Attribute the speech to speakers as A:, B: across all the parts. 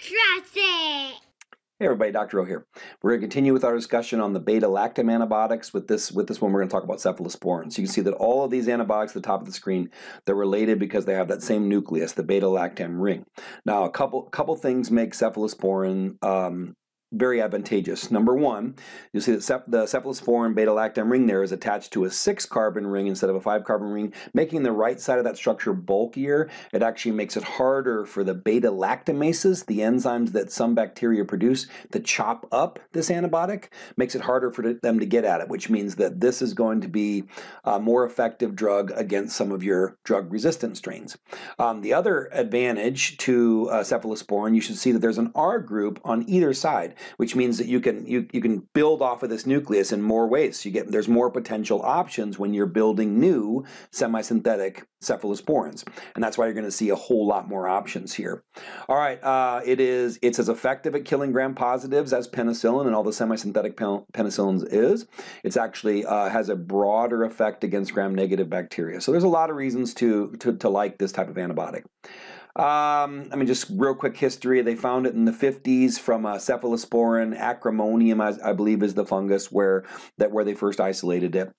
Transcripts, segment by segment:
A: Trust it.
B: Hey everybody, Dr. O here. We're going to continue with our discussion on the beta-lactam antibiotics. With this, with this one, we're going to talk about cephalosporins. You can see that all of these antibiotics at the top of the screen, they're related because they have that same nucleus, the beta-lactam ring. Now, a couple couple things make cephalosporin um, very advantageous. Number one, you'll see that the cephalosporin beta-lactam ring there is attached to a six-carbon ring instead of a five-carbon ring, making the right side of that structure bulkier. It actually makes it harder for the beta-lactamases, the enzymes that some bacteria produce, to chop up this antibiotic, makes it harder for them to get at it, which means that this is going to be a more effective drug against some of your drug-resistant strains. Um, the other advantage to uh, cephalosporin, you should see that there's an R group on either side which means that you can you, you can build off of this nucleus in more ways. You get there's more potential options when you're building new semi-synthetic cephalosporins, and that's why you're going to see a whole lot more options here. All right, uh, it is it's as effective at killing gram-positives as penicillin and all the semi-synthetic penicillins is. It's actually uh, has a broader effect against gram-negative bacteria. So there's a lot of reasons to, to, to like this type of antibiotic. Um, I mean, just real quick history. They found it in the 50s from a Cephalosporium acremonium, I, I believe, is the fungus where that where they first isolated it.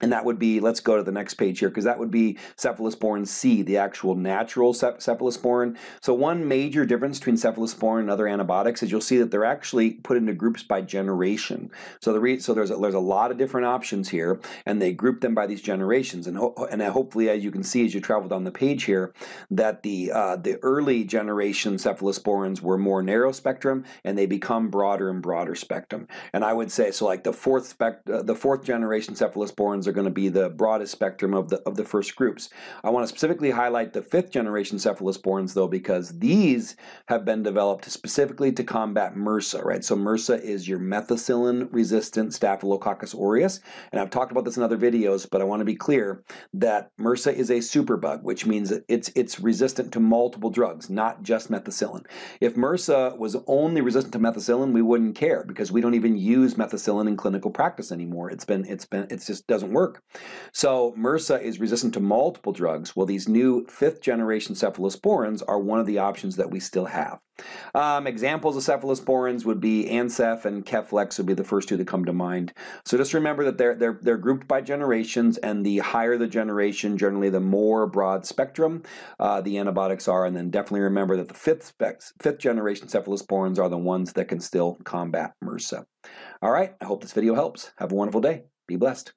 B: And that would be, let's go to the next page here, because that would be cephalosporin C, the actual natural cephalosporin. So one major difference between cephalosporin and other antibiotics is you'll see that they're actually put into groups by generation. So the so there's a, there's a lot of different options here, and they group them by these generations. And ho and hopefully, as you can see as you travel down the page here, that the uh, the early generation cephalosporins were more narrow spectrum, and they become broader and broader spectrum. And I would say so, like the fourth spec, uh, the fourth generation cephalosporins are going to be the broadest spectrum of the of the first groups. I want to specifically highlight the fifth generation cephalosporins though because these have been developed specifically to combat MRSA, right? So MRSA is your methicillin resistant Staphylococcus aureus, and I've talked about this in other videos, but I want to be clear that MRSA is a superbug, which means that it's it's resistant to multiple drugs, not just methicillin. If MRSA was only resistant to methicillin, we wouldn't care because we don't even use methicillin in clinical practice anymore. It's been it's been it just doesn't work work. So MRSA is resistant to multiple drugs. Well, these new fifth generation cephalosporins are one of the options that we still have. Um, examples of cephalosporins would be Ancef and Keflex would be the first two that come to mind. So just remember that they're, they're, they're grouped by generations, and the higher the generation, generally the more broad spectrum uh, the antibiotics are. And then definitely remember that the fifth, spec, fifth generation cephalosporins are the ones that can still combat MRSA. All right, I hope this video helps. Have a wonderful day. Be blessed.